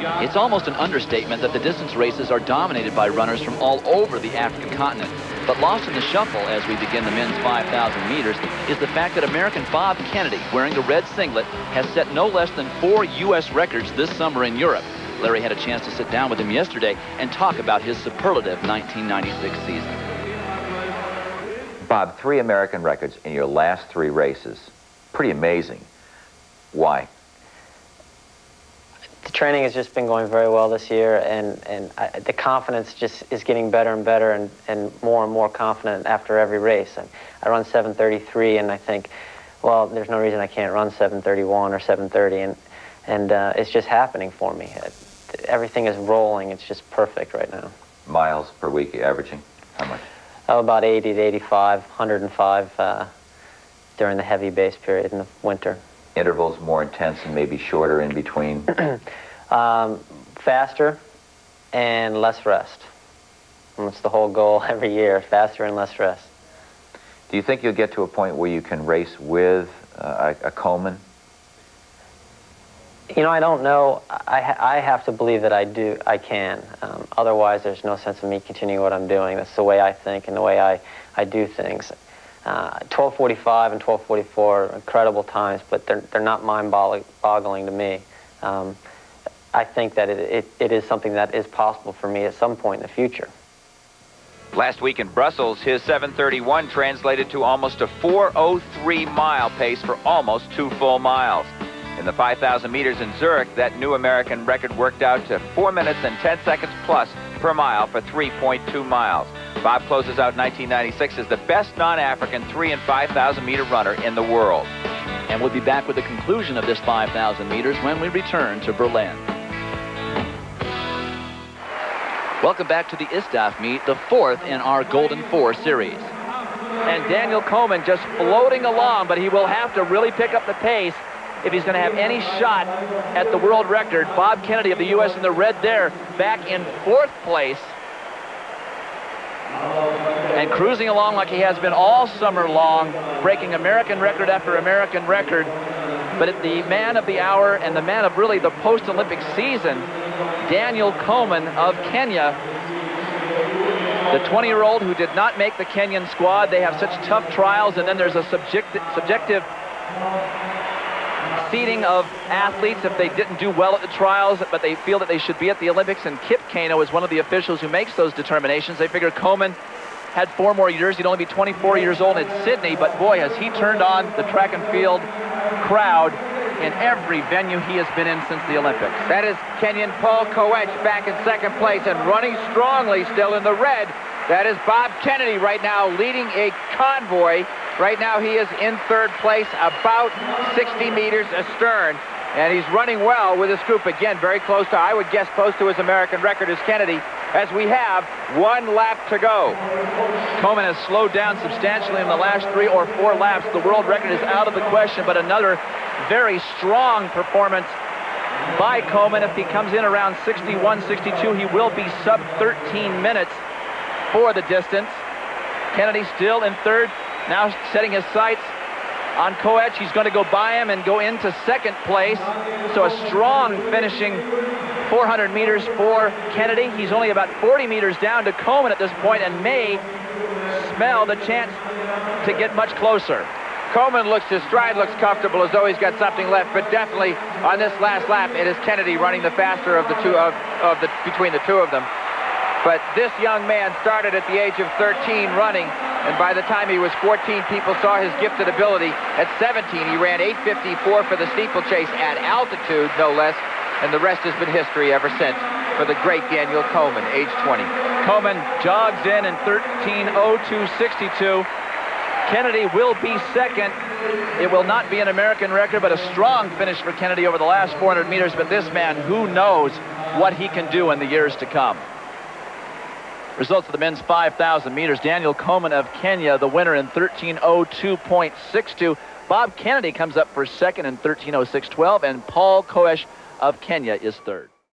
It's almost an understatement that the distance races are dominated by runners from all over the African continent. But lost in the shuffle as we begin the men's 5,000 meters is the fact that American Bob Kennedy, wearing the red singlet, has set no less than four U.S. records this summer in Europe. Larry had a chance to sit down with him yesterday and talk about his superlative 1996 season. Bob, three American records in your last three races. Pretty amazing. Why? Training has just been going very well this year, and, and I, the confidence just is getting better and better and, and more and more confident after every race. I, I run 733, and I think, well, there's no reason I can't run 731 or 730, and, and uh, it's just happening for me. Everything is rolling. It's just perfect right now. Miles per week you're averaging? How much? Oh, about 80 to 85, 105 uh, during the heavy base period in the winter. Intervals more intense and maybe shorter in between? um, faster and less rest. And that's the whole goal every year, faster and less rest. Do you think you'll get to a point where you can race with uh, a, a Komen? You know, I don't know. I, ha I have to believe that I do. I can. Um, otherwise, there's no sense of me continuing what I'm doing. That's the way I think and the way I, I do things. Uh, 1245 and 1244 are incredible times, but they're, they're not mind-boggling to me. Um, I think that it, it, it is something that is possible for me at some point in the future. Last week in Brussels, his 731 translated to almost a 403 mile pace for almost two full miles. In the 5,000 meters in Zurich, that new American record worked out to 4 minutes and 10 seconds plus per mile for 3.2 miles. Bob closes out 1996 as the best non-African 3 and 5,000 meter runner in the world. And we'll be back with the conclusion of this 5,000 meters when we return to Berlin. Welcome back to the Istaf meet, the fourth in our Golden Four series. And Daniel Komen just floating along, but he will have to really pick up the pace if he's going to have any shot at the world record. Bob Kennedy of the U.S. in the red there, back in fourth place. And cruising along like he has been all summer long, breaking American record after American record. But the man of the hour and the man of really the post-Olympic season, Daniel Komen of Kenya, the 20-year-old who did not make the Kenyan squad. They have such tough trials, and then there's a subject subjective seeding of athletes if they didn't do well at the trials, but they feel that they should be at the Olympics. And Kip Keino is one of the officials who makes those determinations. They figure Komen had four more years. He'd only be 24 years old in Sydney, but boy, has he turned on the track and field crowd in every venue he has been in since the Olympics. That is Kenyan Paul Koech back in second place and running strongly still in the red. That is Bob Kennedy right now leading a convoy Right now he is in third place, about 60 meters astern. And he's running well with his group. Again, very close to, I would guess, close to his American record as Kennedy, as we have one lap to go. Komen has slowed down substantially in the last three or four laps. The world record is out of the question, but another very strong performance by Komen. If he comes in around 61, 62, he will be sub 13 minutes for the distance. Kennedy still in third, now setting his sights on Koech. He's going to go by him and go into second place. So a strong finishing 400 meters for Kennedy. He's only about 40 meters down to Komen at this point and may smell the chance to get much closer. Komen looks, his stride looks comfortable as though he's got something left, but definitely on this last lap, it is Kennedy running the faster of the two of, of the between the two of them. But this young man started at the age of 13 running and by the time he was 14, people saw his gifted ability. At 17, he ran 8.54 for the steeplechase at altitude, no less, and the rest has been history ever since for the great Daniel Komen, age 20. Komen jogs in in 13.02.62. Kennedy will be second. It will not be an American record, but a strong finish for Kennedy over the last 400 meters. But this man, who knows what he can do in the years to come. Results of the men's 5,000 meters. Daniel Komen of Kenya, the winner in 13.02.62. Bob Kennedy comes up for second in 13.06.12, and Paul Koech of Kenya is third.